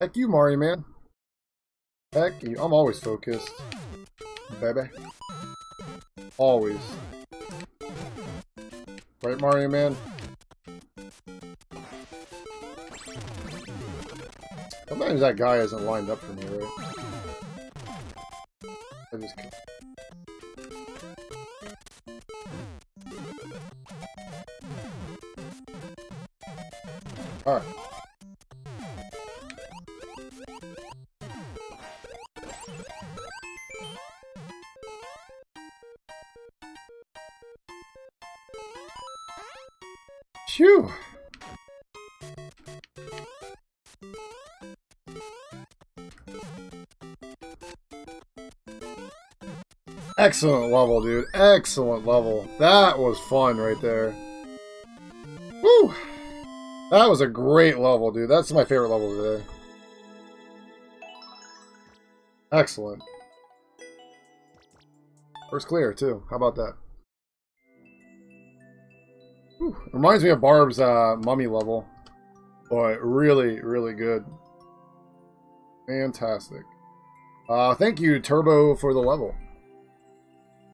Heck you, Mario Man. Heck you. I'm always focused. Baby. Always. Right, Mario Man? Sometimes that guy isn't lined up for me, right? I just. Alright. Phew. Excellent level, dude. Excellent level. That was fun right there. Woo! That was a great level, dude. That's my favorite level today. Excellent. First clear, too. How about that? Whew. Reminds me of Barb's uh, mummy level. Boy, really, really good. Fantastic. Uh, thank you, Terbow, for the level.